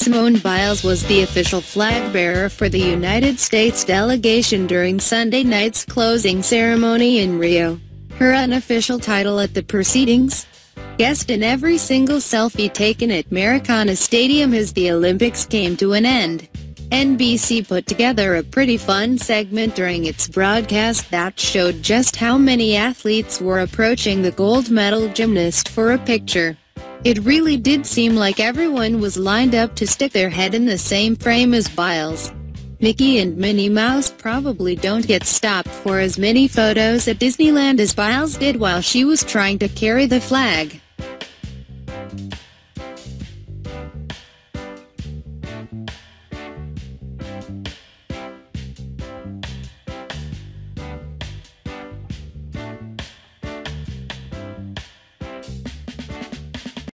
Simone Biles was the official flag bearer for the United States delegation during Sunday night's closing ceremony in Rio. Her unofficial title at the proceedings? Guest in every single selfie taken at Maracana Stadium as the Olympics came to an end. NBC put together a pretty fun segment during its broadcast that showed just how many athletes were approaching the gold medal gymnast for a picture. It really did seem like everyone was lined up to stick their head in the same frame as Biles. Mickey and Minnie Mouse probably don't get stopped for as many photos at Disneyland as Biles did while she was trying to carry the flag.